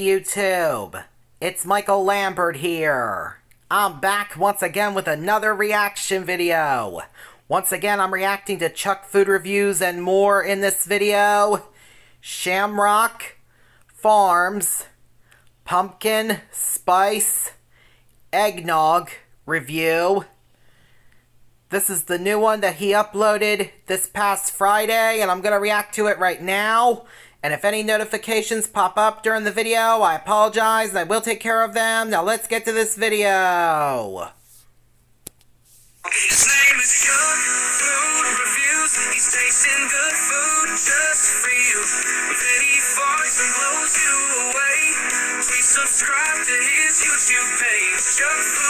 YouTube, it's Michael Lambert here. I'm back once again with another reaction video. Once again, I'm reacting to Chuck food reviews and more in this video. Shamrock Farms Pumpkin Spice Eggnog review. This is the new one that he uploaded this past Friday, and I'm going to react to it right now. And if any notifications pop up during the video, I apologize, I will take care of them. Now let's get to this video. His name is Chuck Food Reviews. He's tasting good food just for you. Farts and blows you away. Please subscribe to his YouTube page, Chuck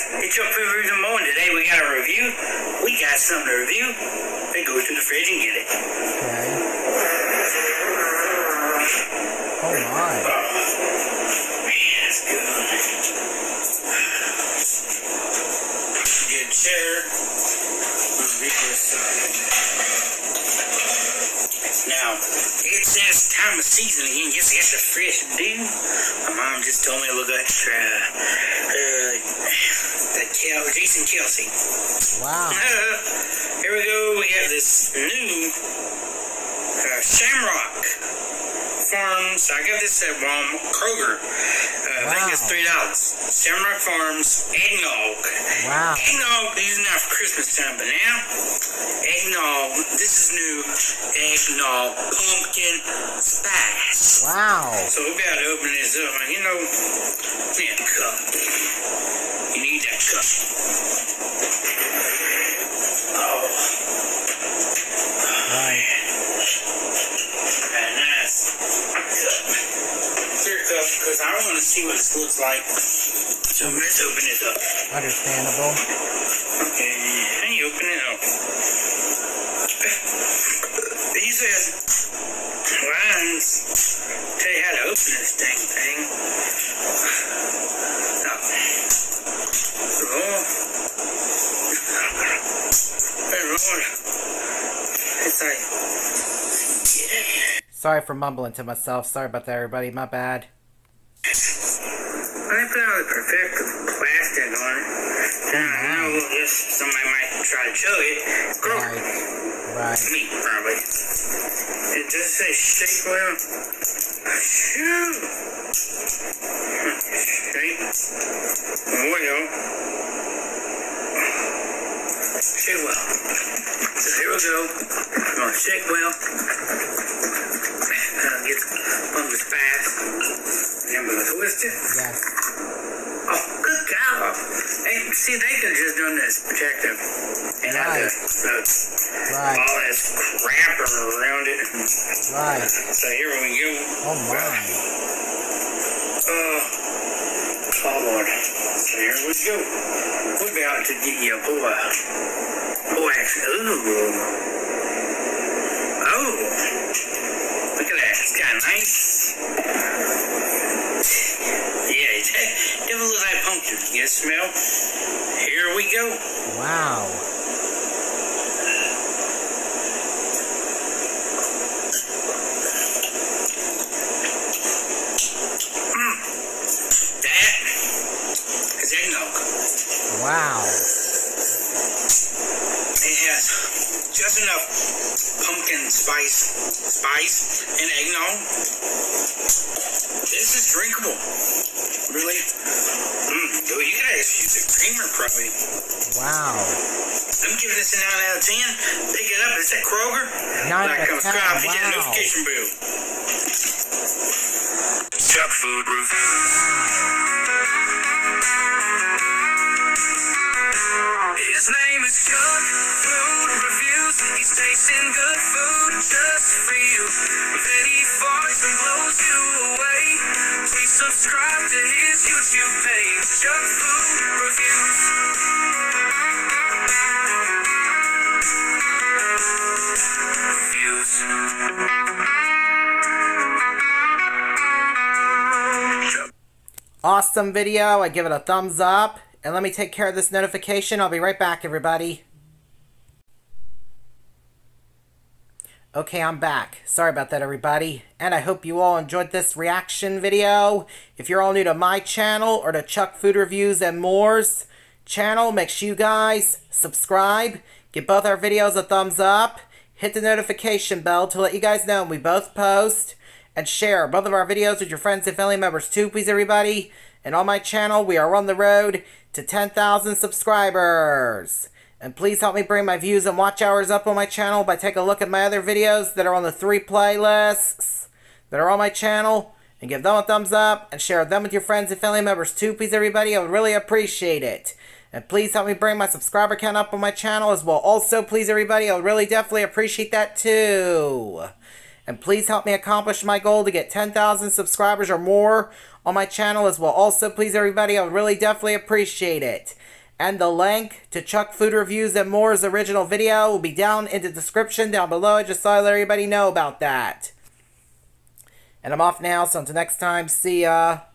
It's your favorite in the morning. Today we got a review. We got something to review. Then go to the fridge and get it. Okay. Oh my. Man, that's good. Get a chair. Let's this uh, It's that time of season again. Just get the fresh dew. My mom just told me to look extra. Uh, the Kel- Jason Kelsey. Wow. Here we go. We have this new uh, Shamrock Farms. I got this at Walmart Kroger. Uh, I think it's three dollars. Shamrock Farms eggnog. Wow. Eggnog use now for Christmas time, but now eggnog. This is new eggnog pumpkin spice. Wow. So we gotta open this up. and You know, a cup. You need that cup. Oh. Because I want to see what this looks like. So let's open it up. Understandable. Okay, and you open it up. These are lines. Tell you how to open this dang thing. Oh. Oh. Hey, Lord. It's like. Sorry for mumbling to myself. Sorry about that, everybody. My bad. Put all the perfect plastic on it. And I know this, somebody might try to chug it. Grow Right. Right. me, probably. It just says shake well. Shoo! Shake well. Shake well. So here we go. We're gonna shake well. Uh, get pumpkin spice. And then we're gonna Yes. Oh, good God. Hey, see, they could just done this protective. And not the, Right. the, Right. all this crap around it. Right. So here we go. Oh my. Uh, oh, Lord. So here we go. We're about to get you a boy. Boy, actually, ooh. Look at that. It's kind of nice. Yeah, it it looks like pumpkin. You a smell? Here we go. Wow. Mm. That is eggnog. Wow. Just enough pumpkin spice, spice and eggnog. This is drinkable. Really? Mm, dude, you guys use a creamer probably. Wow. I'm giving this a 9 out of 10. Pick it up. It's at Kroger. Nine out of 10, cop, Hit that wow. notification bell. Chuck Food Reviews. His name is Chuck Food Reviews. He's tasting good food just for you. He farts and blows you away. Please subscribe to his YouTube page, Chuck Food Reviews. Reviews. Awesome video. I give it a thumbs up. And let me take care of this notification. I'll be right back, everybody. Okay, I'm back. Sorry about that, everybody. And I hope you all enjoyed this reaction video. If you're all new to my channel or to Chuck Food Reviews and More's channel, make sure you guys subscribe, give both our videos a thumbs up, hit the notification bell to let you guys know when we both post, and share both of our videos with your friends and family members too, please, everybody. And on my channel, we are on the road to 10,000 subscribers. And please help me bring my views and watch hours up on my channel by taking a look at my other videos that are on the three playlists that are on my channel and give them a thumbs up and share them with your friends and family members too, please everybody. I would really appreciate it. And please help me bring my subscriber count up on my channel as well. Also, please everybody, I would really definitely appreciate that too. And please help me accomplish my goal to get 10,000 subscribers or more on my channel as well. Also, please everybody, I would really definitely appreciate it and the link to Chuck Food Reviews and More's original video will be down in the description down below, I just I let everybody know about that. And I'm off now, so until next time, see ya.